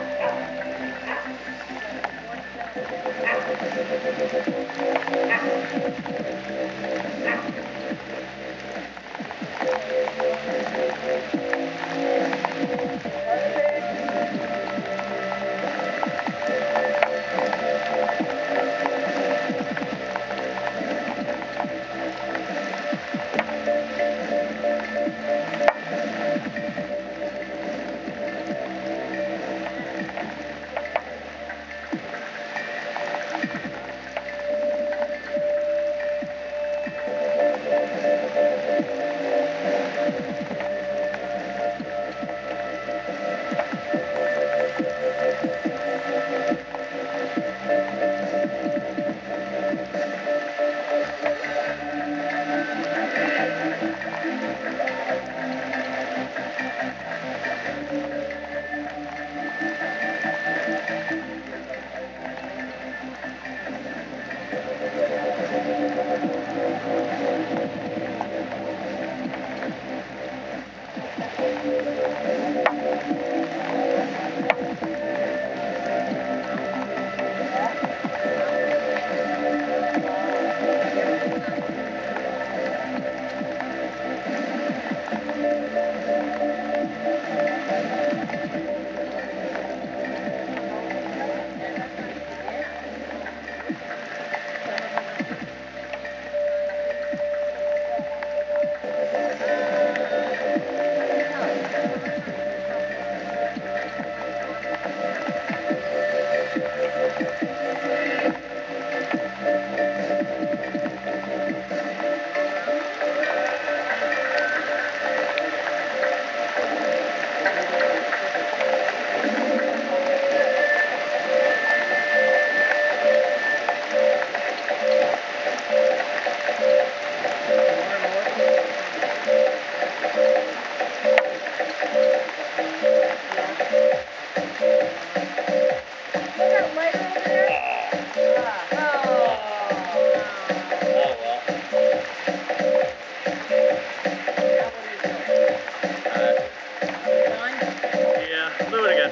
Thank you.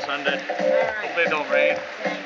Sunday. Hopefully Hope they don't rain.